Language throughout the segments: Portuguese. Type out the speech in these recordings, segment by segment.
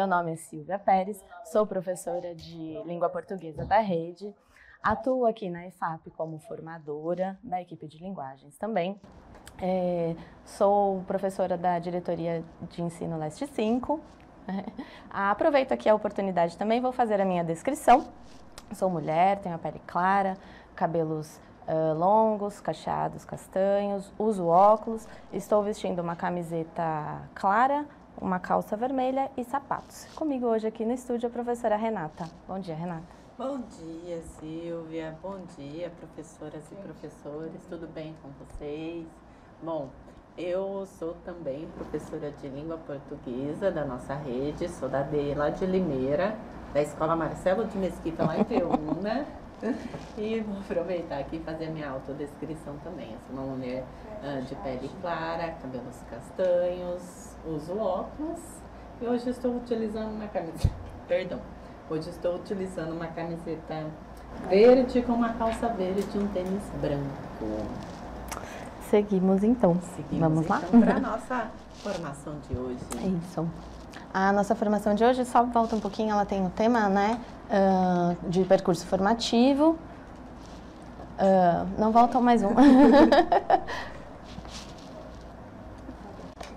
meu nome é Silvia Pérez, sou professora de língua portuguesa da rede, atuo aqui na EFAP como formadora da equipe de linguagens também. É, sou professora da diretoria de ensino Leste 5. Aproveito aqui a oportunidade também, vou fazer a minha descrição. Sou mulher, tenho a pele clara, cabelos uh, longos, cacheados, castanhos, uso óculos, estou vestindo uma camiseta clara, uma calça vermelha e sapatos. Comigo hoje aqui no estúdio a professora Renata. Bom dia, Renata. Bom dia, Silvia. Bom dia, professoras e professores. Tudo bem com vocês? Bom, eu sou também professora de língua portuguesa da nossa rede, sou da DE lá de Limeira, da Escola Marcelo de Mesquita lá em Peúna. e vou aproveitar aqui e fazer minha autodescrição também. Eu sou uma mulher uh, de pele clara, cabelos castanhos, uso óculos e hoje estou utilizando uma camiseta. Perdão. Hoje estou utilizando uma camiseta verde com uma calça verde e um tênis branco. Seguimos então. Seguimos Vamos lá? Então, para a nossa formação de hoje. É isso. A nossa formação de hoje, só volta um pouquinho, ela tem o tema, né, uh, de percurso formativo. Uh, não volta mais um.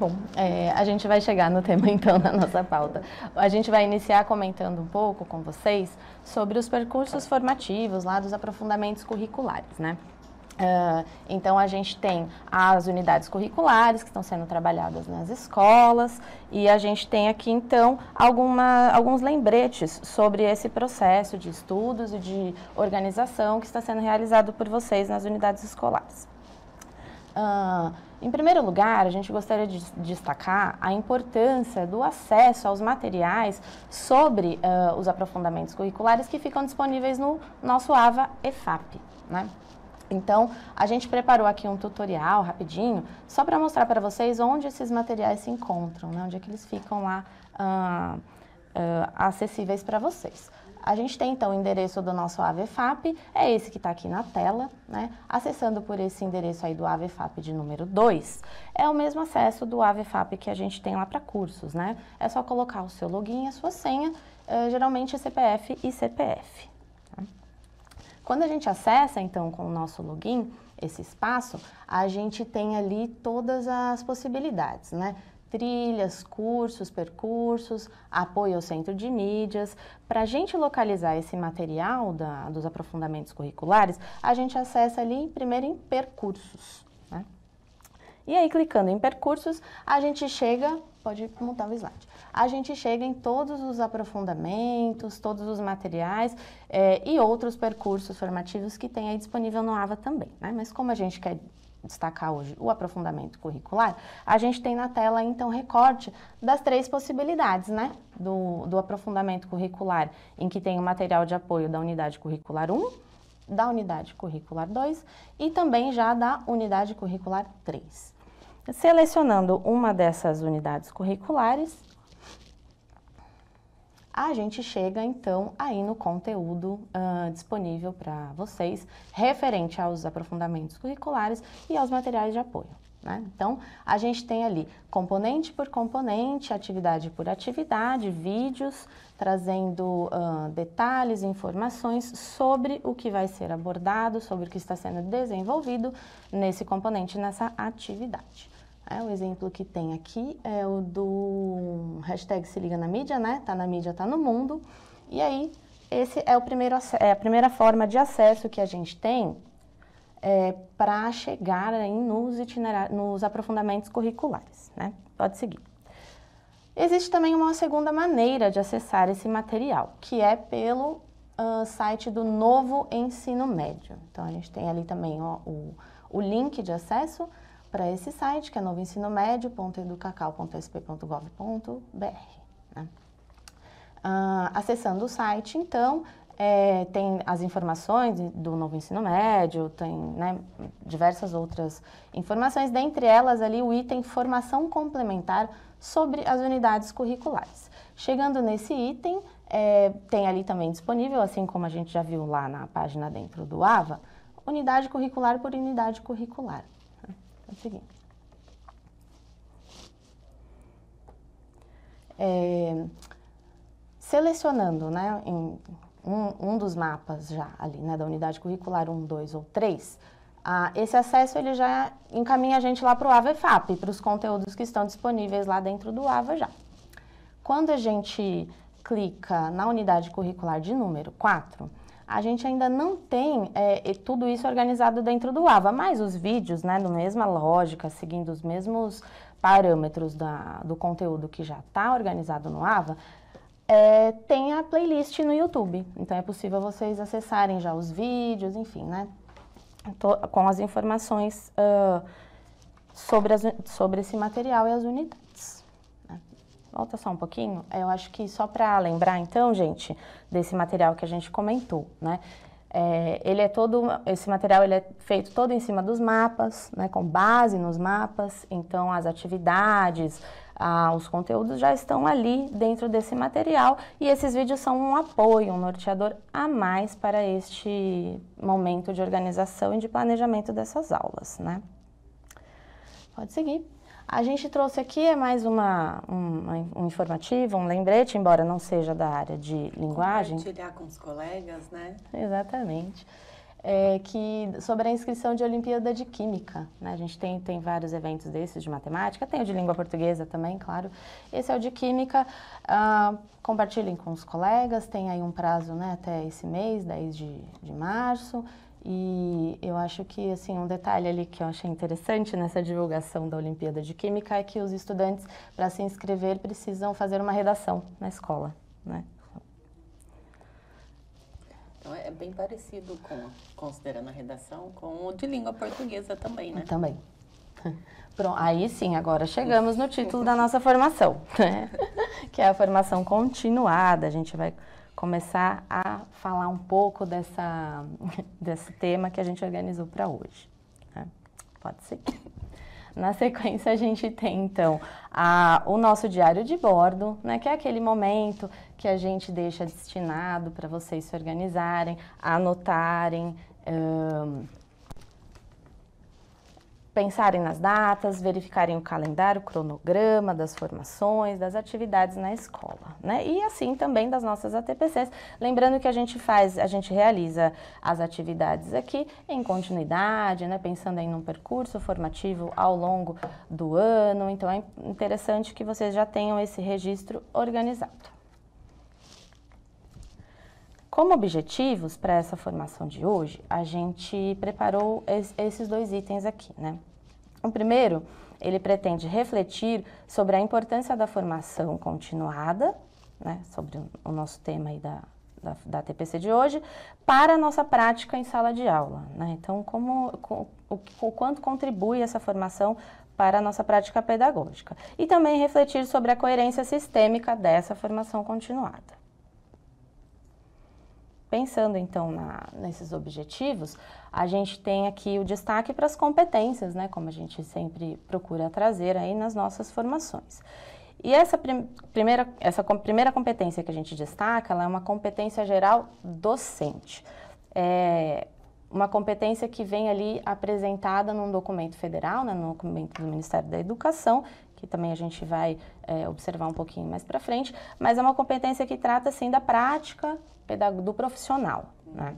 Bom, é, a gente vai chegar no tema então na nossa pauta. A gente vai iniciar comentando um pouco com vocês sobre os percursos formativos lá dos aprofundamentos curriculares, né? Uh, então, a gente tem as unidades curriculares que estão sendo trabalhadas nas escolas e a gente tem aqui, então, alguma, alguns lembretes sobre esse processo de estudos e de organização que está sendo realizado por vocês nas unidades escolares. Uh, em primeiro lugar, a gente gostaria de destacar a importância do acesso aos materiais sobre uh, os aprofundamentos curriculares que ficam disponíveis no nosso AVA EFAP. Né? Então, a gente preparou aqui um tutorial rapidinho, só para mostrar para vocês onde esses materiais se encontram, né? onde é que eles ficam lá uh, uh, acessíveis para vocês. A gente tem então o endereço do nosso AVFAP, é esse que está aqui na tela, né? Acessando por esse endereço aí do AVFAP de número 2, é o mesmo acesso do AVFAP que a gente tem lá para cursos, né? É só colocar o seu login a sua senha, uh, geralmente CPF e CPF. Quando a gente acessa, então, com o nosso login, esse espaço, a gente tem ali todas as possibilidades, né? Trilhas, cursos, percursos, apoio ao centro de mídias. Para a gente localizar esse material da, dos aprofundamentos curriculares, a gente acessa ali primeiro em percursos. Né? E aí, clicando em percursos, a gente chega, pode montar o slide a gente chega em todos os aprofundamentos, todos os materiais é, e outros percursos formativos que tem aí disponível no AVA também. Né? Mas como a gente quer destacar hoje o aprofundamento curricular, a gente tem na tela, então, recorte das três possibilidades, né? Do, do aprofundamento curricular, em que tem o material de apoio da unidade curricular 1, da unidade curricular 2 e também já da unidade curricular 3. Selecionando uma dessas unidades curriculares, a gente chega então aí no conteúdo uh, disponível para vocês, referente aos aprofundamentos curriculares e aos materiais de apoio. Né? Então, a gente tem ali componente por componente, atividade por atividade, vídeos trazendo uh, detalhes, informações sobre o que vai ser abordado, sobre o que está sendo desenvolvido nesse componente, nessa atividade. É, o exemplo que tem aqui é o do hashtag se liga na mídia, né? Tá na mídia, tá no mundo. E aí, esse é, o primeiro, é a primeira forma de acesso que a gente tem é, para chegar aí nos, nos aprofundamentos curriculares, né? Pode seguir. Existe também uma segunda maneira de acessar esse material, que é pelo uh, site do Novo Ensino Médio. Então, a gente tem ali também ó, o, o link de acesso, para esse site, que é novoensinomédio.educacau.sp.gov.br. Né? Uh, acessando o site, então, é, tem as informações do novo ensino médio, tem né, diversas outras informações, dentre elas ali o item formação complementar sobre as unidades curriculares. Chegando nesse item, é, tem ali também disponível, assim como a gente já viu lá na página dentro do AVA, unidade curricular por unidade curricular seguinte. É, selecionando, né, em um, um dos mapas já ali, né, da unidade curricular 1, 2 ou 3, ah, esse acesso ele já encaminha a gente lá para o AVA EFAP, para os conteúdos que estão disponíveis lá dentro do AVA já. Quando a gente clica na unidade curricular de número 4, a gente ainda não tem é, tudo isso organizado dentro do AVA, mas os vídeos, né, na mesma lógica, seguindo os mesmos parâmetros da, do conteúdo que já está organizado no AVA, é, tem a playlist no YouTube. Então é possível vocês acessarem já os vídeos, enfim, né? com as informações uh, sobre, as, sobre esse material e as unidades. Volta só um pouquinho. Eu acho que só para lembrar, então, gente, desse material que a gente comentou, né? É, ele é todo, esse material ele é feito todo em cima dos mapas, né, com base nos mapas, então as atividades, os conteúdos já estão ali dentro desse material e esses vídeos são um apoio, um norteador a mais para este momento de organização e de planejamento dessas aulas, né? Pode seguir. A gente trouxe aqui é mais uma, um, um, informativo, um lembrete, embora não seja da área de linguagem. Compartilhar com os colegas, né? Exatamente é, que sobre a inscrição de Olimpíada de Química. Né? A gente tem, tem vários eventos desses de matemática, tem o de língua portuguesa também, claro. Esse é o de Química. Ah, compartilhem com os colegas, tem aí um prazo né, até esse mês, 10 de, de março. E eu acho que assim um detalhe ali que eu achei interessante nessa divulgação da Olimpíada de Química é que os estudantes, para se inscrever, precisam fazer uma redação na escola. Né? Então é bem parecido com, considerando a redação, com o de língua portuguesa também, né? Também. Pronto, aí sim, agora chegamos no título da nossa formação, né? que é a formação continuada. A gente vai começar a falar um pouco dessa, desse tema que a gente organizou para hoje. Né? Pode ser. Na sequência, a gente tem, então, a, o nosso diário de bordo, né, que é aquele momento que a gente deixa destinado para vocês se organizarem, anotarem, um, pensarem nas datas, verificarem o calendário, o cronograma das formações, das atividades na escola, né? E assim também das nossas ATPCs. Lembrando que a gente faz, a gente realiza as atividades aqui em continuidade, né? Pensando em um percurso formativo ao longo do ano. Então é interessante que vocês já tenham esse registro organizado. Como objetivos para essa formação de hoje, a gente preparou esses dois itens aqui, né? O primeiro, ele pretende refletir sobre a importância da formação continuada, né, sobre o nosso tema aí da, da, da TPC de hoje, para a nossa prática em sala de aula. Né? Então, como, o, o, o quanto contribui essa formação para a nossa prática pedagógica. E também refletir sobre a coerência sistêmica dessa formação continuada. Pensando então na, nesses objetivos, a gente tem aqui o destaque para as competências, né, como a gente sempre procura trazer aí nas nossas formações. E essa prim primeira, essa com primeira competência que a gente destaca, ela é uma competência geral docente. É uma competência que vem ali apresentada num documento federal, né, no documento do Ministério da Educação, que também a gente vai é, observar um pouquinho mais para frente, mas é uma competência que trata, assim, da prática do profissional, né?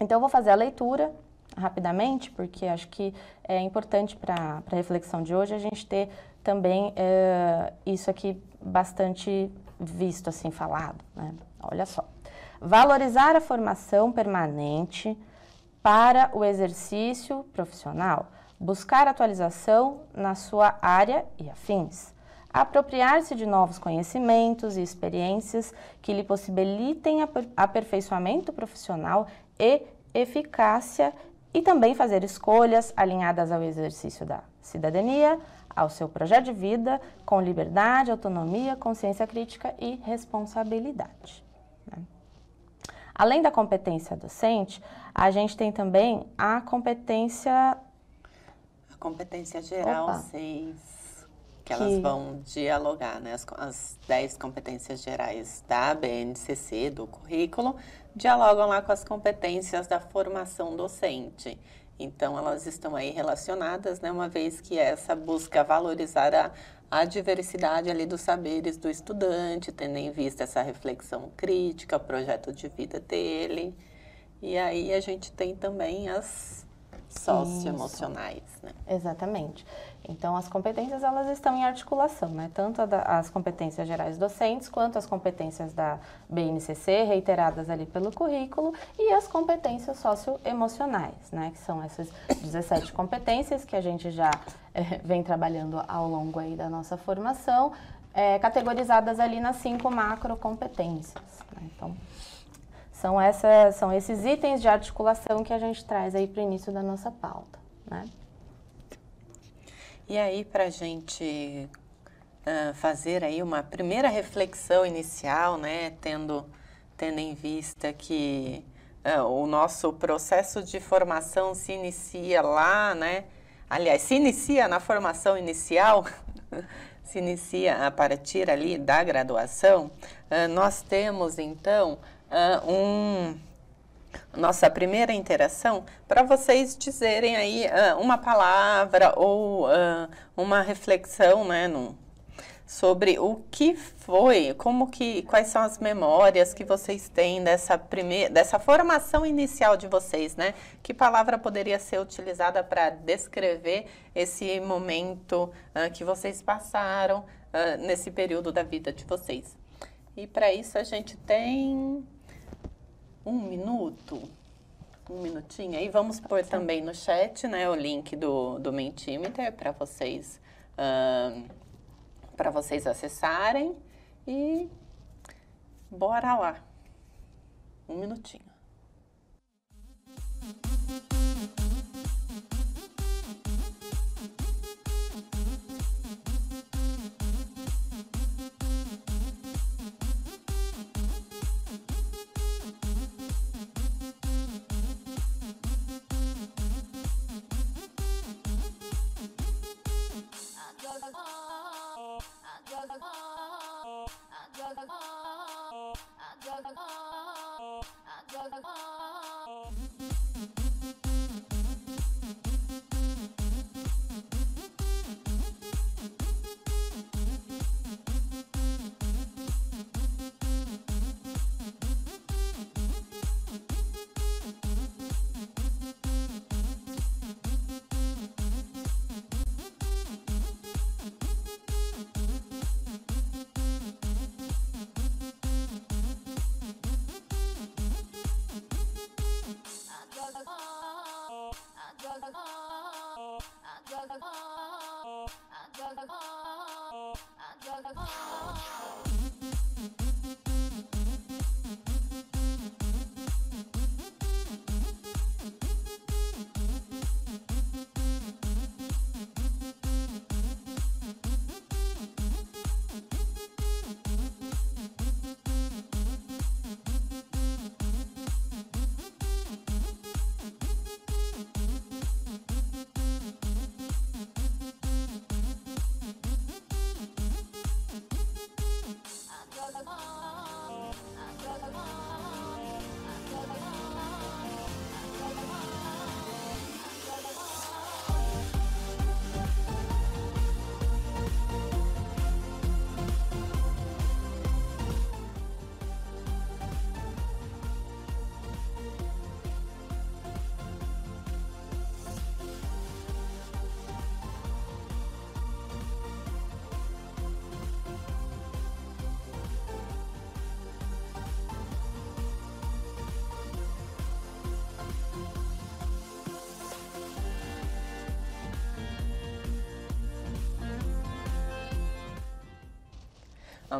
Então, eu vou fazer a leitura rapidamente, porque acho que é importante para a reflexão de hoje a gente ter também é, isso aqui bastante visto, assim, falado, né? Olha só. Valorizar a formação permanente para o exercício profissional, buscar atualização na sua área e afins apropriar-se de novos conhecimentos e experiências que lhe possibilitem aperfeiçoamento profissional e eficácia e também fazer escolhas alinhadas ao exercício da cidadania, ao seu projeto de vida, com liberdade, autonomia, consciência crítica e responsabilidade. Né? Além da competência docente, a gente tem também a competência. Competência geral Opa. 6 que elas vão dialogar, né? As, as 10 competências gerais da BNCC, do currículo, dialogam lá com as competências da formação docente. Então, elas estão aí relacionadas, né? Uma vez que essa busca valorizar a, a diversidade ali dos saberes do estudante, tendo em vista essa reflexão crítica, o projeto de vida dele. E aí a gente tem também as socioemocionais, né? Exatamente. Então, as competências, elas estão em articulação, né? Tanto as competências gerais docentes, quanto as competências da BNCC, reiteradas ali pelo currículo, e as competências socioemocionais, né? Que são essas 17 competências que a gente já é, vem trabalhando ao longo aí da nossa formação, é, categorizadas ali nas cinco macrocompetências. Né? Então, são, essas, são esses itens de articulação que a gente traz aí para o início da nossa pauta, né? E aí, para a gente uh, fazer aí uma primeira reflexão inicial, né, tendo, tendo em vista que uh, o nosso processo de formação se inicia lá, né, aliás, se inicia na formação inicial, se inicia a partir ali da graduação, uh, nós temos então um nossa primeira interação para vocês dizerem aí uh, uma palavra ou uh, uma reflexão, né, no, sobre o que foi, como que, quais são as memórias que vocês têm dessa primeira, dessa formação inicial de vocês, né? Que palavra poderia ser utilizada para descrever esse momento uh, que vocês passaram nesse período da vida de vocês? E para isso a gente tem um minuto, um minutinho aí. Vamos pôr também no chat, né, o link do, do Mentimeter para vocês, uh, para vocês acessarem e bora lá. Um minutinho. I go, I go, I go, I go, I go, Oh.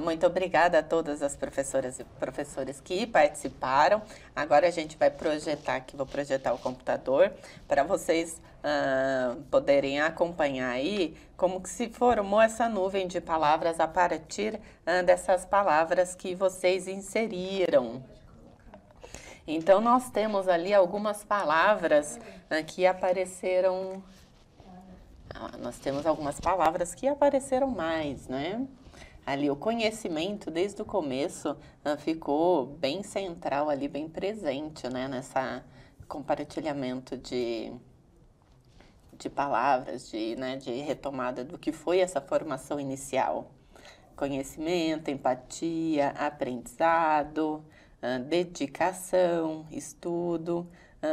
Muito obrigada a todas as professoras e professores que participaram. Agora a gente vai projetar aqui, vou projetar o computador para vocês uh, poderem acompanhar aí como que se formou essa nuvem de palavras a partir uh, dessas palavras que vocês inseriram. Então, nós temos ali algumas palavras uh, que apareceram. nós temos algumas palavras que apareceram mais, né? Ali o conhecimento desde o começo uh, ficou bem central ali, bem presente, né, nessa compartilhamento de, de palavras, de, né, de retomada do que foi essa formação inicial. Conhecimento, empatia, aprendizado, dedicação, estudo.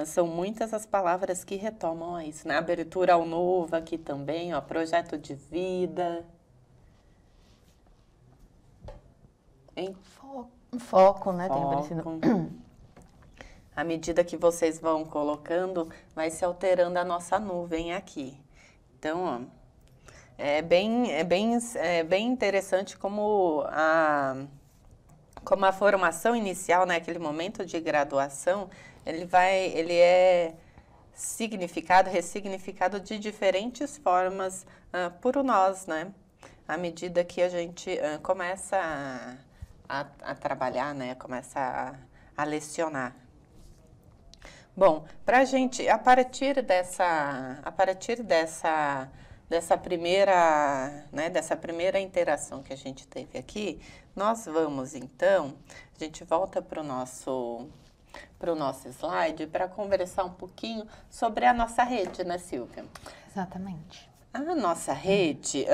São muitas as palavras que retomam isso. Na né? abertura ao novo aqui também, ó, projeto de vida. Hein? Foco, foco né? Foco. Tem aparecido. à medida que vocês vão colocando, vai se alterando a nossa nuvem aqui. Então, ó, é bem, é bem, é bem interessante como a, como a formação inicial, naquele né, momento de graduação, ele vai, ele é significado, ressignificado de diferentes formas uh, por nós, né? À medida que a gente uh, começa a, a, a, trabalhar, né? Começa a, a lecionar. Bom, para a gente, a partir dessa, a partir dessa, dessa primeira, né, dessa primeira interação que a gente teve aqui, nós vamos então, a gente volta para o nosso, para o nosso slide para conversar um pouquinho sobre a nossa rede, né, Silvia? Exatamente. A nossa rede,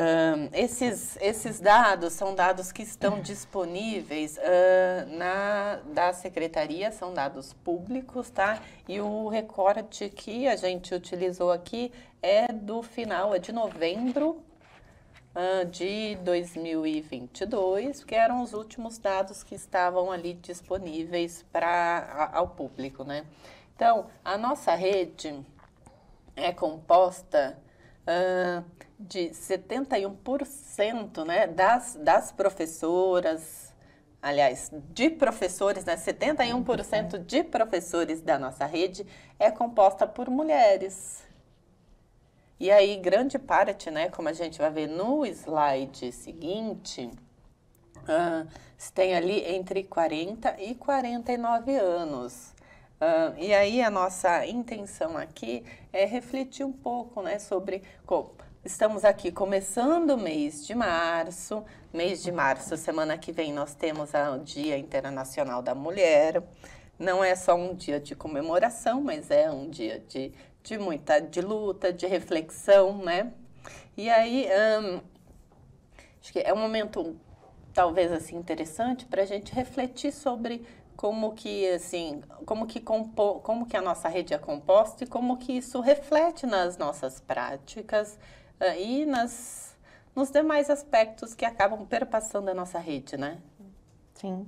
esses, esses dados são dados que estão disponíveis uh, na da secretaria, são dados públicos, tá? E o recorte que a gente utilizou aqui é do final, é de novembro uh, de 2022, que eram os últimos dados que estavam ali disponíveis para ao público, né? Então, a nossa rede é composta uh, de 71% né, das, das professoras, aliás, de professores, né, 71% de professores da nossa rede é composta por mulheres. E aí, grande parte, né, como a gente vai ver no slide seguinte, uh, tem ali entre 40 e 49 anos. Uh, e aí a nossa intenção aqui é refletir um pouco né, sobre como estamos aqui começando o mês de março. Mês de março, semana que vem, nós temos o Dia Internacional da Mulher. Não é só um dia de comemoração, mas é um dia de, de muita de luta, de reflexão, né? E aí, um, acho que é um momento talvez assim interessante para a gente refletir sobre como que assim, como que compo, como que a nossa rede é composta e como que isso reflete nas nossas práticas uh, e nas nos demais aspectos que acabam perpassando a nossa rede, né? Sim.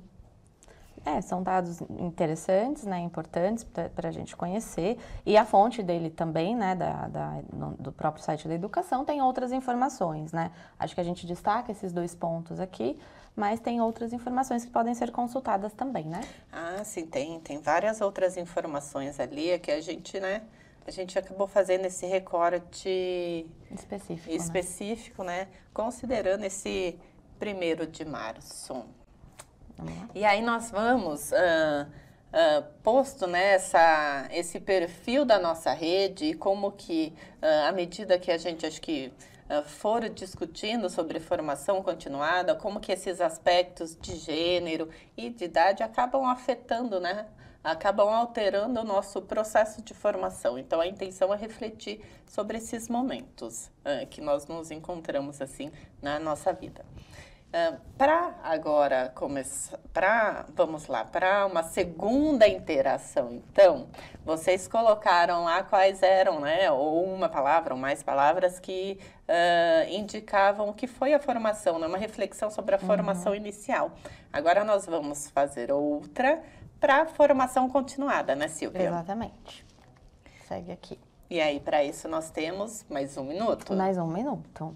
É, são dados interessantes, né, importantes para a gente conhecer. E a fonte dele também, né, da, da no, do próprio site da educação, tem outras informações, né? Acho que a gente destaca esses dois pontos aqui, mas tem outras informações que podem ser consultadas também, né? Ah, sim, tem. Tem várias outras informações ali que a gente, né, a gente acabou fazendo esse recorte específico, específico né? né? Considerando esse primeiro de março. E aí nós vamos, uh, uh, posto nessa, né, esse perfil da nossa rede e como que, uh, à medida que a gente, acho que, for discutindo sobre formação continuada, como que esses aspectos de gênero e de idade acabam afetando, né? Acabam alterando o nosso processo de formação. Então, a intenção é refletir sobre esses momentos que nós nos encontramos, assim, na nossa vida. Uh, para agora começar, para vamos lá, para uma segunda interação, então, vocês colocaram lá quais eram, né, ou uma palavra, ou mais palavras que uh, indicavam o que foi a formação, né, uma reflexão sobre a uhum. formação inicial. Agora nós vamos fazer outra para formação continuada, né, Silvia? Exatamente. Segue aqui. E aí, para isso, nós temos mais um minuto? Mais um minuto.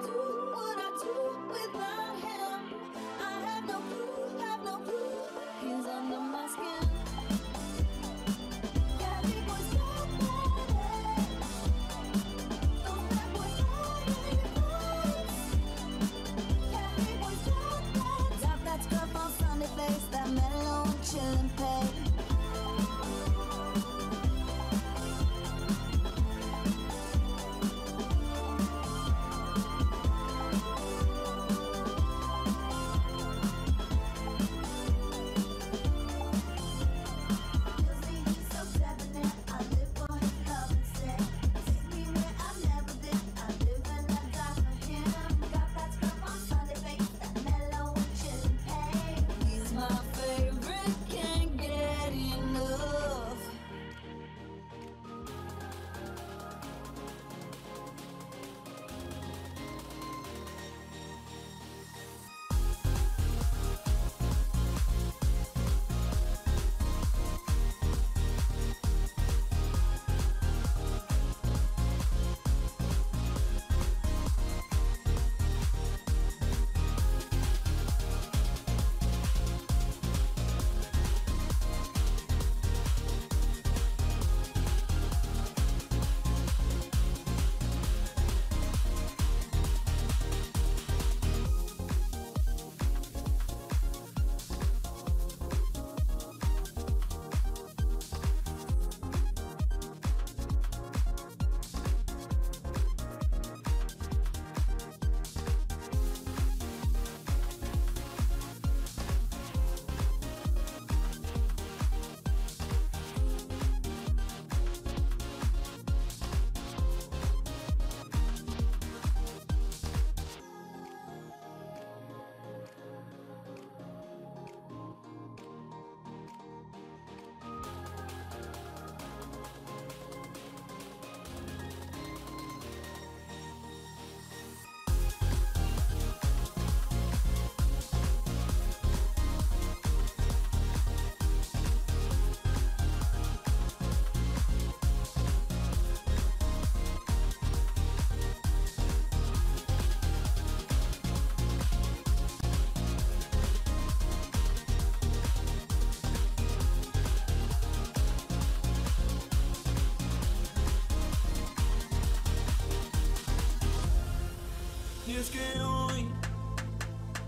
es que hoy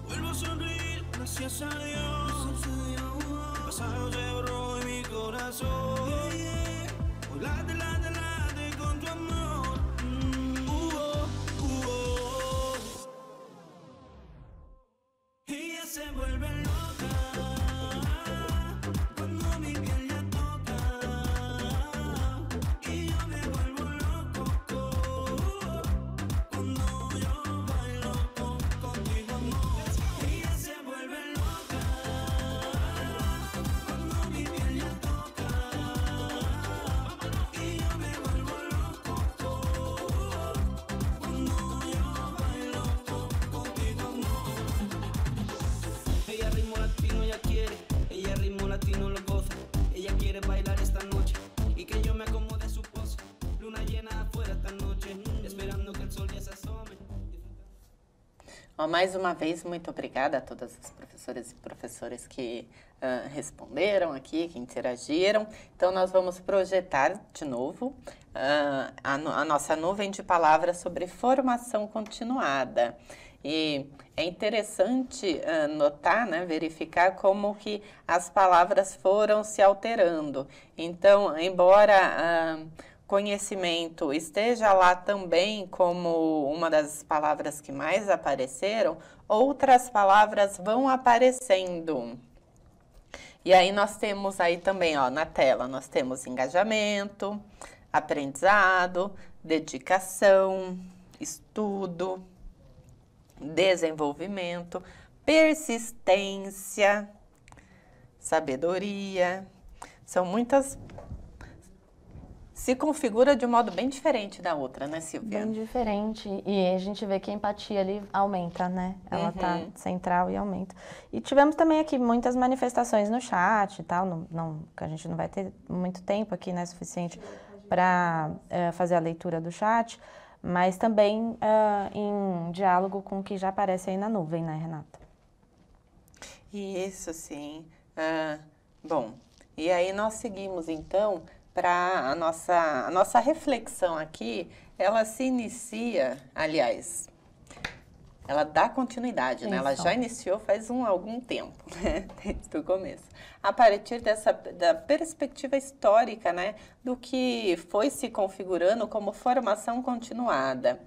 vuelvo a sonreír, gracias a Dios. Mais uma vez, muito obrigada a todas as professoras e professores que ah, responderam aqui, que interagiram. Então, nós vamos projetar de novo ah, a, a nossa nuvem de palavras sobre formação continuada. E é interessante ah, notar, né, verificar como que as palavras foram se alterando. Então, embora ah, conhecimento esteja lá também como uma das palavras que mais apareceram, outras palavras vão aparecendo. E aí nós temos aí também, ó, na tela, nós temos engajamento, aprendizado, dedicação, estudo, desenvolvimento, persistência, sabedoria. São muitas se configura de um modo bem diferente da outra, né, Silvia? Bem diferente. E a gente vê que a empatia ali aumenta, né? Ela tá Uhum. central e aumenta. E tivemos também aqui muitas manifestações no chat e tal. Não, não, que a gente não vai ter muito tempo aqui, né? Suficiente para fazer a leitura do chat. Mas também eh, em diálogo com o que já aparece aí na nuvem, né, Renata? Isso, sim. Ah, bom, e aí nós seguimos então para a nossa, a nossa reflexão aqui, ela se inicia, aliás, ela dá continuidade, né? Ela já iniciou faz um algum tempo, né? Desde o começo. A partir dessa da perspectiva histórica, né? Do que foi se configurando como formação continuada.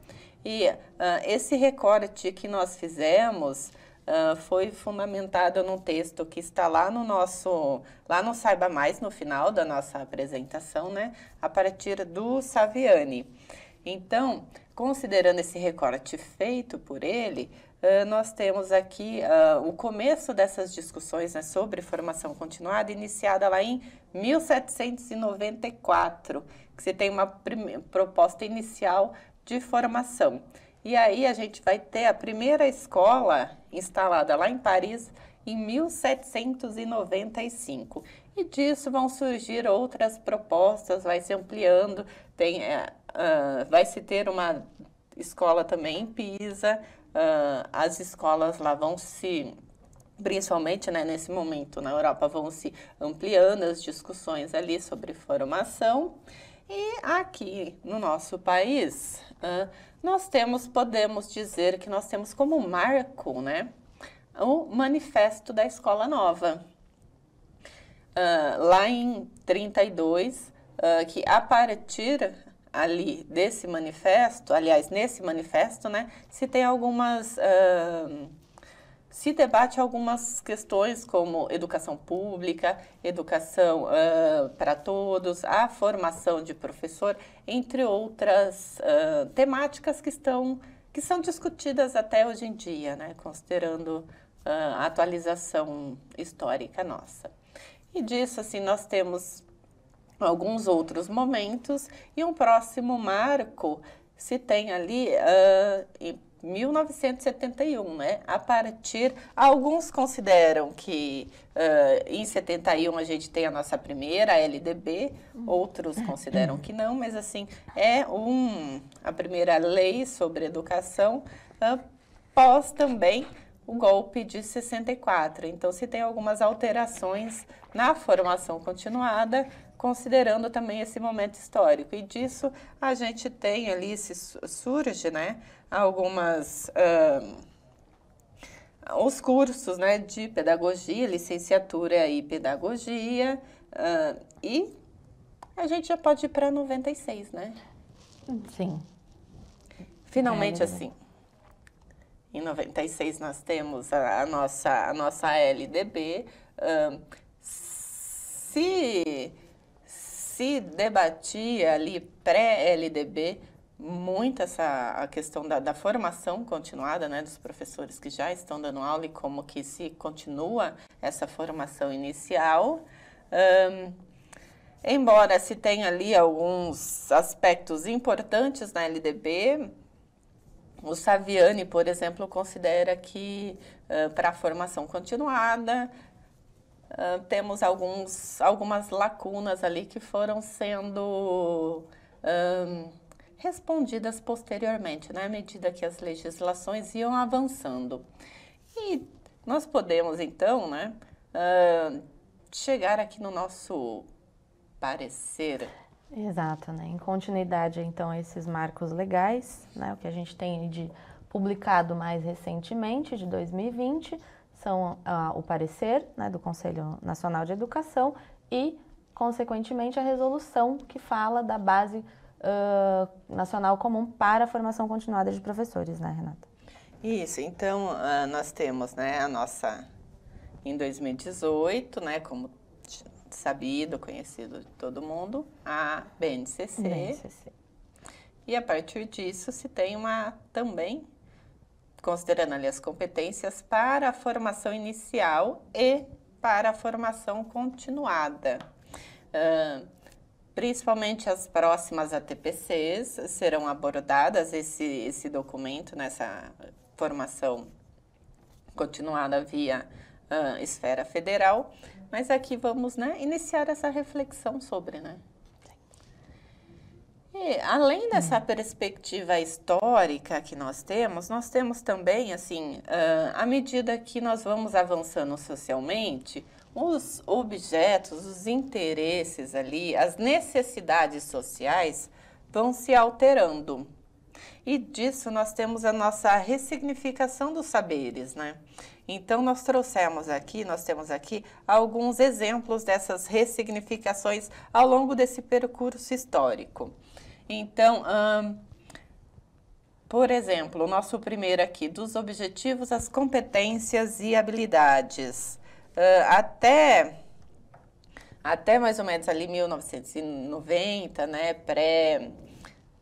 E ah, esse recorte que nós fizemos ah, foi fundamentado num texto que está lá no nosso, lá no Saiba Mais, no final da nossa apresentação, né? A partir do Saviani. Então, considerando esse recorte feito por ele, ah, nós temos aqui ah, o começo dessas discussões né, sobre formação continuada, iniciada lá em 1794, que se tem uma proposta inicial de formação. E aí a gente vai ter a primeira escola instalada lá em Paris em 1795. E disso vão surgir outras propostas, vai se ampliando, tem, ah, vai se ter uma escola também em Pisa, ah, as escolas lá vão se principalmente né, nesse momento na Europa, vão se ampliando as discussões ali sobre formação. E aqui no nosso país, ah, nós temos, podemos dizer que nós temos como marco, né, o Manifesto da Escola Nova. Ah, lá em 32, ah, que a partir ali desse manifesto, aliás, nesse manifesto, né, se tem algumas ah, se debate algumas questões como educação pública, educação ah, para todos, a formação de professor, entre outras ah, temáticas que estão que são discutidas até hoje em dia, né, considerando ah, a atualização histórica nossa. E disso assim nós temos alguns outros momentos e um próximo marco se tem ali em 1971, né? A partir, alguns consideram que ah, em 71 a gente tem a nossa primeira LDB, outros consideram que não, mas assim é um a primeira lei sobre educação ah, pós também o golpe de 64. Então, se tem algumas alterações na formação continuada, considerando também esse momento histórico. E disso a gente tem ali, se su- surge, né, algumas. ahn, os cursos né, de pedagogia, licenciatura e pedagogia, ah, e a gente já pode ir para 96, né? Sim. Finalmente É. assim. Em 96 nós temos a, a nossa, a nossa LDB. ahn, se, se debatia ali pré-LDB muito essa a questão da, da formação continuada né, dos professores que já estão dando aula e como que se continua essa formação inicial. Ahn, Embora se tenha ali alguns aspectos importantes na LDB, o Saviani, por exemplo, considera que para a formação continuada temos alguns, algumas lacunas ali que foram sendo ahn, respondidas posteriormente, né, à medida que as legislações iam avançando. E nós podemos, então, né, ah, chegar aqui no nosso parecer. Exato, né? Em continuidade, então, a esses marcos legais, né? O que a gente tem de publicado mais recentemente, de 2020, são ah, o parecer né, do Conselho Nacional de Educação e, consequentemente, a resolução que fala da base ah, nacional comum para a formação continuada de professores, né, Renata? Isso, então ah, nós temos né, a nossa em 2018, né, como sabido, conhecido de todo mundo, a BNCC. BNCC. E a partir disso se tem uma também, considerando ali as competências para a formação inicial e para a formação continuada. Ah, principalmente as próximas ATPCs serão abordadas esse, esse documento nessa formação continuada via ah, esfera federal, mas aqui vamos né, iniciar essa reflexão sobre, né? E, além dessa perspectiva histórica que nós temos, nós temos também, assim, ah, à medida que nós vamos avançando socialmente, os objetos, os interesses ali, as necessidades sociais vão se alterando. E disso nós temos a nossa ressignificação dos saberes, né? Então nós trouxemos aqui, nós temos aqui alguns exemplos dessas ressignificações ao longo desse percurso histórico. Então, por exemplo, o nosso primeiro aqui, dos objetivos, as competências e habilidades. Ah, até, até mais ou menos ali 1990, né, pré,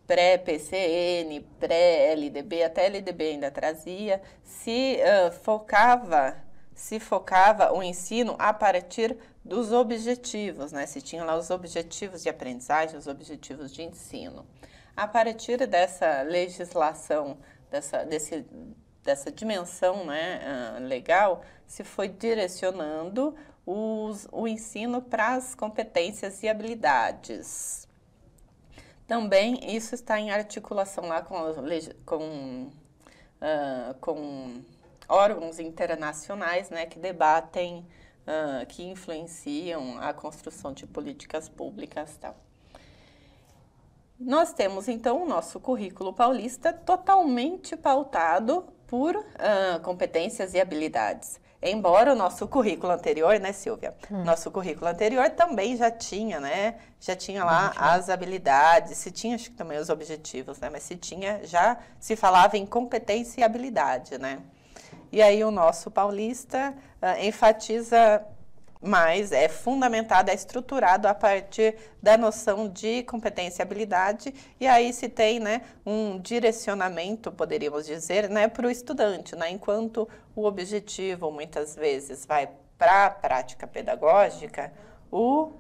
pré-PCN, pré-LDB, até LDB ainda trazia, se ah, focava, se focava o ensino a partir dos objetivos, né? Se tinha lá os objetivos de aprendizagem, os objetivos de ensino. A partir dessa legislação, dessa, desse, dessa dimensão né, ah, legal, se foi direcionando os, o ensino para as competências e habilidades. Também isso está em articulação lá com, com, ah, com órgãos internacionais né, que debatem, ah, que influenciam a construção de políticas públicas tal. Nós temos então o nosso currículo paulista totalmente pautado por ah, competências e habilidades. Embora o nosso currículo anterior, né, Silvia? Nosso currículo anterior também já tinha, né? Já tinha lá as habilidades, se tinha acho que também os objetivos, né? Mas se tinha, já se falava em competência e habilidade, né? E aí o nosso paulista ah, enfatiza mais, é fundamentado, é estruturado a partir da noção de competência e habilidade, e aí se tem né, um direcionamento, poderíamos dizer, né, para o estudante, né, enquanto o objetivo muitas vezes vai para a prática pedagógica, o,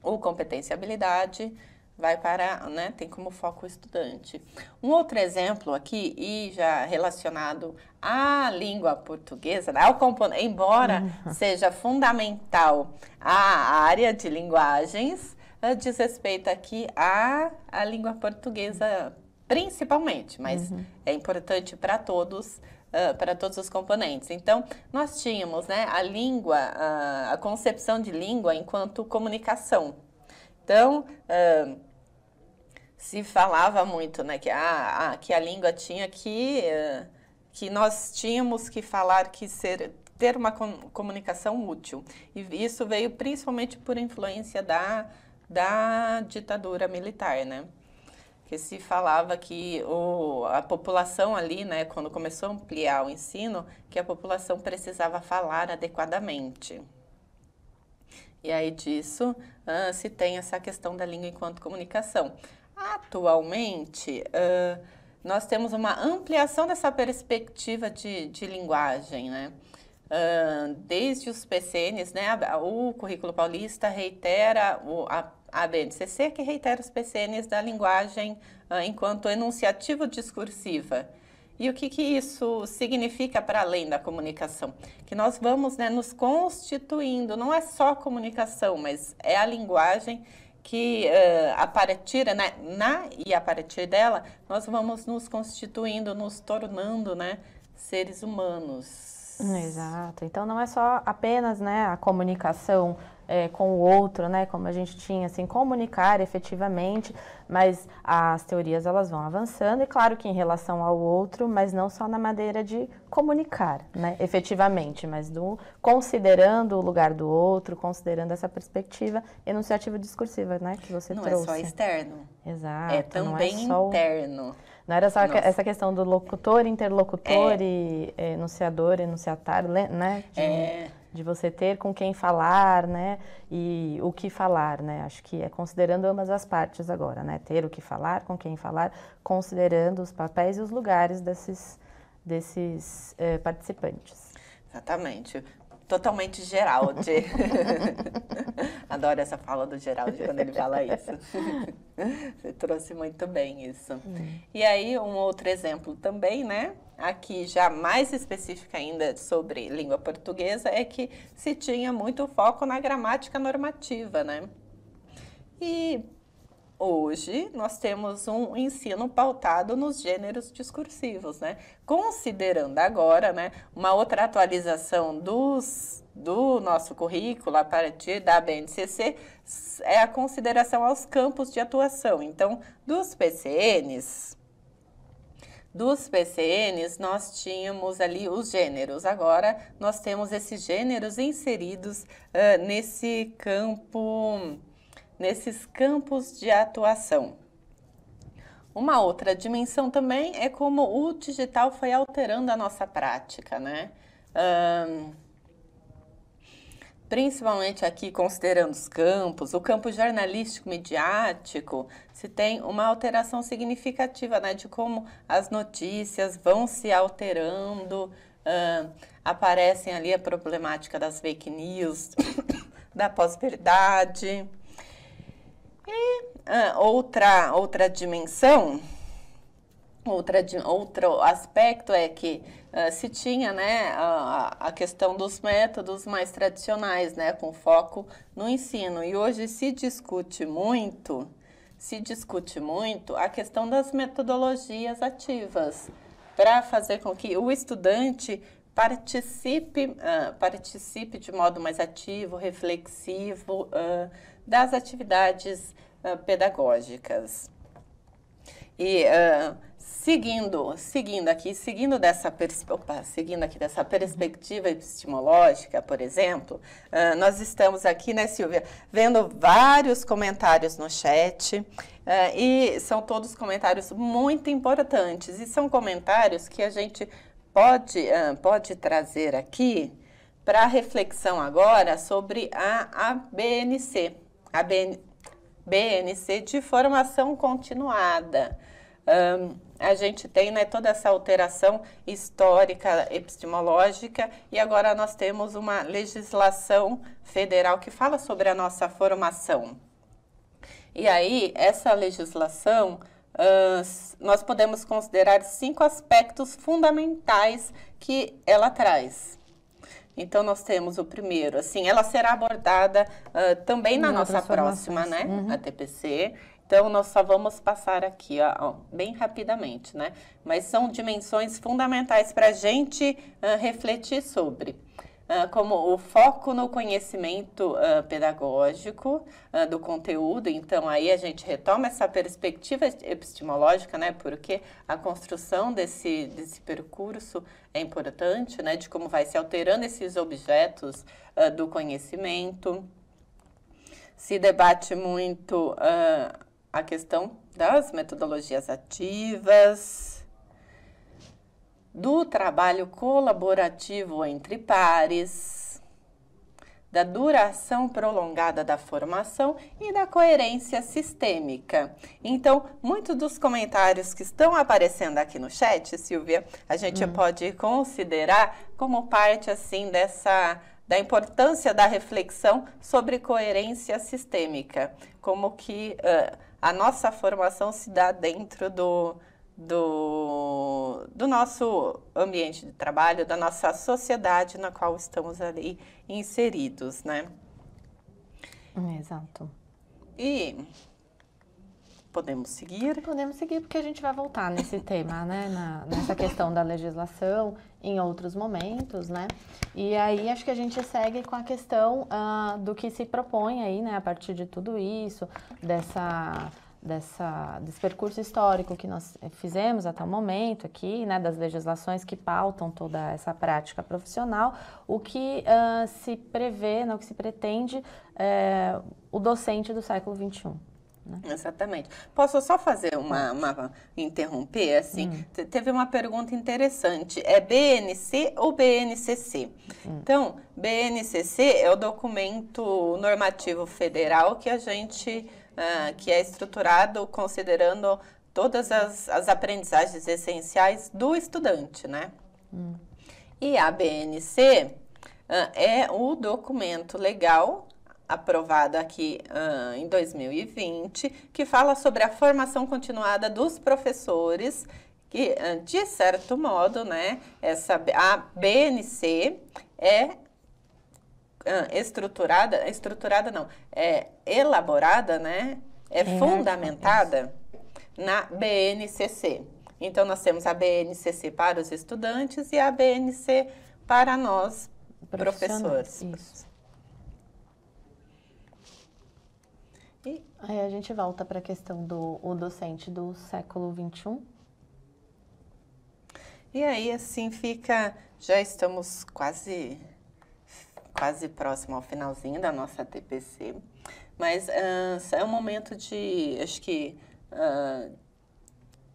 o competência e habilidade vai para, né, tem como foco o estudante. Um outro exemplo aqui, e já relacionado à língua portuguesa, né, ao componente, embora seja fundamental a área de linguagens, eh, diz respeito aqui à, à língua portuguesa principalmente, mas é importante para todos ah, para todos os componentes. Então, nós tínhamos né, a língua, a, a concepção de língua enquanto comunicação. Então, ah, se falava muito né, que, a, a, que a língua tinha que, ah, que nós tínhamos que falar, que ser, ter uma com, comunicação útil. E isso veio principalmente por influência da, da ditadura militar, né? que se falava que o, a população ali, né, quando começou a ampliar o ensino, que a população precisava falar adequadamente. E aí disso uh, se tem essa questão da língua enquanto comunicação. Atualmente, uh, nós temos uma ampliação dessa perspectiva de, de linguagem, né? Uh, desde os PCNs, né, o Currículo Paulista reitera o, a a BNCC, que reitera os PCNs da linguagem uh, enquanto enunciativo discursiva. E o que, que isso significa para além da comunicação? Que nós vamos né, nos constituindo, não é só comunicação, mas é a linguagem que uh, a partir né, na e a partir dela nós vamos nos constituindo, nos tornando né, seres humanos. Exato. Então não é só apenas né, a comunicação é, com o outro, né, como a gente tinha, assim, comunicar efetivamente, mas as teorias elas vão avançando e claro que em relação ao outro, mas não só na maneira de comunicar, né, efetivamente, mas do considerando o lugar do outro, considerando essa perspectiva enunciativa discursiva, né, que você não trouxe. Não é só externo. Exato. É também não é interno. Não era só Nossa. essa questão do locutor, interlocutor É. e é, enunciador, enunciatário, né? De, É. de você ter com quem falar, né? E o que falar, né? Acho que é considerando ambas as partes agora, né? Ter o que falar, com quem falar, considerando os papéis e os lugares desses, desses eh, participantes. Exatamente. Totalmente Geraldi. Adoro essa fala do Geraldi quando ele fala isso. Você trouxe muito bem isso. E aí, um outro exemplo também, né? Aqui já mais específica ainda sobre língua portuguesa é que se tinha muito foco na gramática normativa, né? E Hoje nós temos um ensino pautado nos gêneros discursivos, né? Considerando agora, né, uma outra atualização dos, do nosso currículo a partir da BNCC é a consideração aos campos de atuação. Então, dos PCNs, dos PCNs, nós tínhamos ali os gêneros. Agora, nós temos esses gêneros inseridos ah, nesse campo nesses campos de atuação. Uma outra dimensão também é como o digital foi alterando a nossa prática, né? Ahn, principalmente aqui considerando os campos, o campo jornalístico midiático, se tem uma alteração significativa, né, de como as notícias vão se alterando, ahn, aparecem ali a problemática das fake news, da pós-verdade. E ah, outra, outra dimensão, outra, outro aspecto é que ah, se tinha né, a, a questão dos métodos mais tradicionais, né, com foco no ensino. E hoje se discute muito, se discute muito a questão das metodologias ativas para fazer com que o estudante participe, ah, participe de modo mais ativo, reflexivo ah, das atividades ah, pedagógicas. E ah, seguindo, seguindo aqui, seguindo dessa pers- opa, seguindo aqui dessa perspectiva epistemológica, por exemplo, ah, nós estamos aqui, né, Silvia, vendo vários comentários no chat. ah, e são todos comentários muito importantes e são comentários que a gente pode, ah, pode trazer aqui para reflexão agora sobre a, a BNC, a BN, BNC de formação continuada. Ahn, a gente tem né, toda essa alteração histórica, epistemológica, e agora nós temos uma legislação federal que fala sobre a nossa formação. E aí, essa legislação, s- nós podemos considerar cinco aspectos fundamentais que ela traz. Então, nós temos o primeiro, assim, ela será abordada ah, também na nossa próxima, né. Uhum. a TPC. Então, nós só vamos passar aqui, ó, ó, bem rapidamente, né? Mas são dimensões fundamentais para a gente ah, refletir sobre. Como o foco no conhecimento ah, pedagógico ah, do conteúdo, então aí a gente retoma essa perspectiva epistemológica, né? Porque a construção desse, desse percurso é importante, né? De como vai se alterando esses objetos do conhecimento. Se debate muito a questão das metodologias ativas do trabalho colaborativo entre pares, da duração prolongada da formação e da coerência sistêmica. Então, muitos dos comentários que estão aparecendo aqui no chat, Silvia, a gente pode considerar como parte assim dessa da importância da reflexão sobre coerência sistêmica, como que ah, a nossa formação se dá dentro do, do, do nosso ambiente de trabalho, da nossa sociedade na qual estamos ali inseridos, né? Exato. E podemos seguir? Podemos seguir porque a gente vai voltar nesse tema, né? na- nessa questão da legislação em outros momentos, né? E aí acho que a gente segue com a questão ah, do que se propõe aí, né? A partir de tudo isso, dessa, dessa, desse percurso histórico que nós fizemos até o momento aqui, né? Das legislações que pautam toda essa prática profissional, o que ah, se prevê, né? o que se pretende é, o docente do século XXI. Exatamente. Posso só fazer uma, uma interromper assim? Te- Teve uma pergunta interessante. É BNC ou BNCC? Então, BNCC é o documento normativo federal que a gente ah, que é estruturado considerando todas as, as aprendizagens essenciais do estudante, né? E a BNC ah, é o documento legal aprovado aqui ah, em 2020 que fala sobre a formação continuada dos professores que de certo modo, né, essa a BNC é estruturada, estruturada não, é elaborada, né, é, É, fundamentada na BNCC. Então, nós temos a BNCC para os estudantes e a BNC para nós, professores. isso. E Aí a gente volta para a questão do o docente do século um. XXI. E aí, assim, fica. Já estamos quase, quase próximo ao finalzinho da nossa TPC, mas ah, é um momento de, acho que, ah,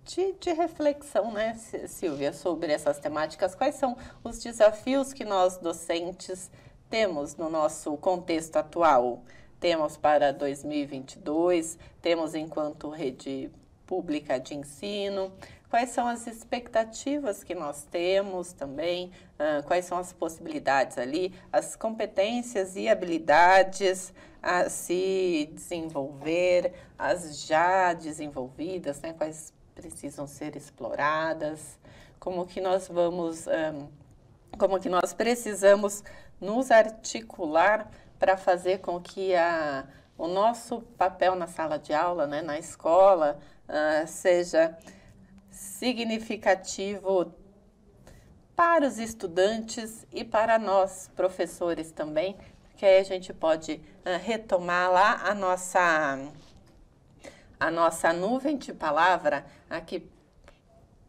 de, de reflexão, né, Si- Silvia, sobre essas temáticas. Quais são os desafios que nós, docentes, temos no nosso contexto atual? Temos para 2022, temos enquanto rede pública de ensino, quais são as expectativas que nós temos também, ah, quais são as possibilidades ali, as competências e habilidades a se desenvolver, as já desenvolvidas, né, quais precisam ser exploradas, como que nós vamos, ah, como que nós precisamos nos articular para fazer com que a, o nosso papel na sala de aula, né, na escola, ah, seja significativo para os estudantes e para nós, professores também, porque aí a gente pode ah, retomar lá a nossa, a nossa nuvem de palavra, aqui,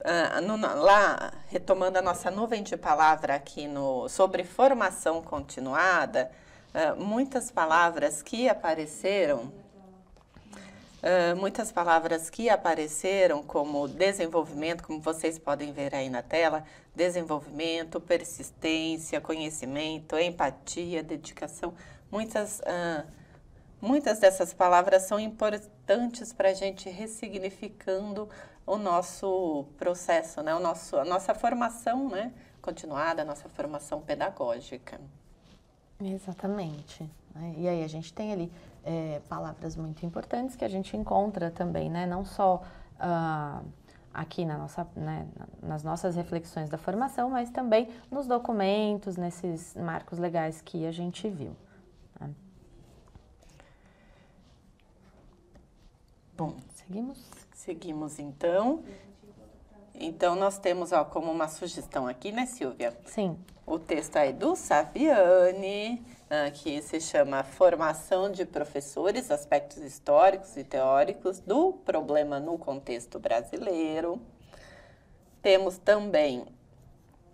ah, no- lá, retomando a nossa nuvem de palavra aqui no, sobre formação continuada, ah, muitas palavras que apareceram ah, muitas palavras que apareceram como desenvolvimento, como vocês podem ver aí na tela, desenvolvimento, persistência, conhecimento, empatia, dedicação, muitas, ah, muitas dessas palavras são importantes para a gente ressignificando o nosso processo, né? o nosso, a nossa formação né? continuada, a nossa formação pedagógica. Exatamente. né? E aí a gente tem ali é, palavras muito importantes que a gente encontra também, né? Não só ah, aqui na nossa, né, na- nas nossas reflexões da formação, mas também nos documentos, nesses marcos legais que a gente viu. né? Bom, Seguimos? seguimos então. Então, nós temos ó, como uma sugestão aqui, né, Silvia? Sim, O texto aí do Saviani, que se chama Formação de Professores, Aspectos Históricos e Teóricos do Problema no Contexto Brasileiro. Temos também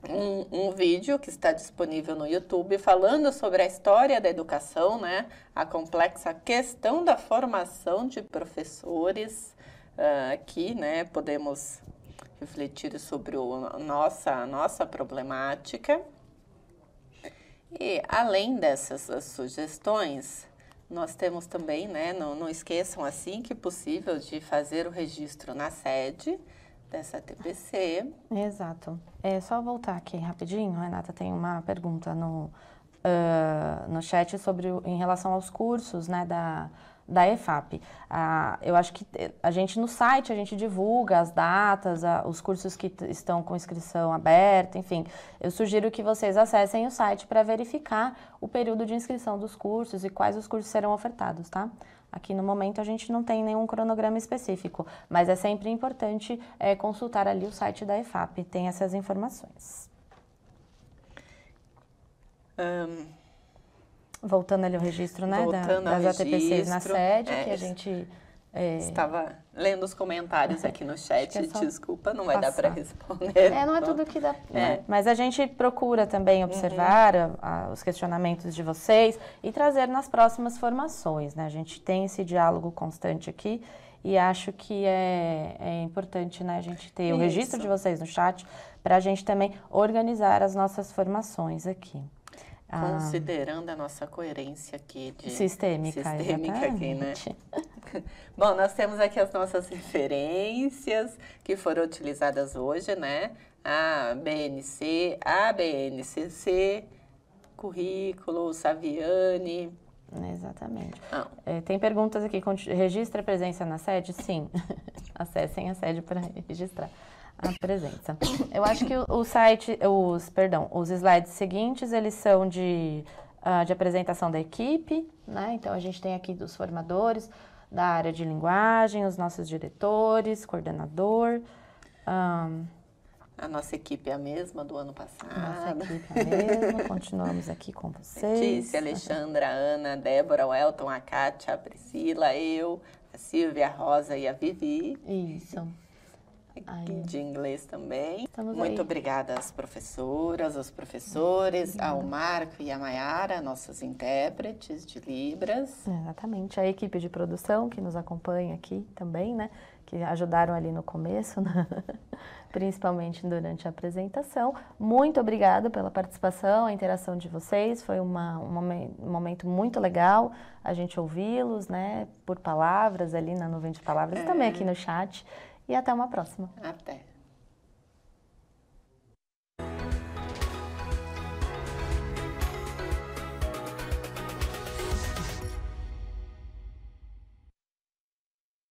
um, um vídeo que está disponível no YouTube falando sobre a história da educação, né? A complexa questão da formação de professores. Ah, aqui, né, podemos refletir sobre a nossa, nossa problemática. E além dessas as sugestões, nós temos também, né, não, não esqueçam assim que possível de fazer o registro na sede dessa TPC. exato. É só voltar aqui rapidinho, Renata, tem uma pergunta no, ah, no chat sobre em relação aos cursos, né, da, da EFAP. Ah, eu acho que eh, a gente no site a gente divulga as datas, a- os cursos que estão com inscrição aberta, enfim. Eu sugiro que vocês acessem o site para verificar o período de inscrição dos cursos e quais os cursos serão ofertados, tá? Aqui no momento a gente não tem nenhum cronograma específico, mas é sempre importante eh, consultar ali o site da EFAP, tem essas informações. Ahn, Voltando ali ao registro, né, da- Voltando ao das ATPCs na sede, é, que a isso. gente... eh, Estava lendo os comentários aqui no chat, é desculpa, não vai dar para passar. responder. É, não é tudo que dá. né? É. Mas a gente procura também observar a- a- os questionamentos de vocês e trazer nas próximas formações, né? A gente tem esse diálogo constante aqui e acho que é, é importante, né, a gente ter o registro Isso. de vocês no chat para a gente também organizar as nossas formações aqui. Ah, Considerando a nossa coerência aqui de sistêmica, sistêmica aqui, né? Bom, nós temos aqui as nossas referências que foram utilizadas hoje, né? A BNC, a BNCC, currículo, Saviani. Exatamente. Ah, É, tem perguntas aqui. Registra a presença na sede? Sim. Acessem a sede para registrar a presença. Eu acho que o, o site, os, perdão, os slides seguintes, eles são de, ah, de apresentação da equipe, né? Então a gente tem aqui dos formadores da área de linguagem, os nossos diretores, coordenador, ahn, a nossa equipe é a mesma do ano nossa passado. equipe é a mesma. Continuamos aqui com vocês. Letícia, Alexandra, Ana, Débora, o Elton, a Kátia, a Priscila, eu, a Silvia, a Rosa e a Vivi. Isso. Aí. de inglês também. Estamos Muito aí. obrigada às professoras, aos professores, ao Marco e à Mayara, nossos intérpretes de Libras. Exatamente. A equipe de produção que nos acompanha aqui também, né? Que ajudaram ali no começo, né? principalmente durante a apresentação. Muito obrigada pela participação, a interação de vocês. Foi uma, um, momen- momento muito legal a gente ouvi-los, né? Por palavras ali na nuvem de palavras e também aqui no chat. E até uma próxima. Até.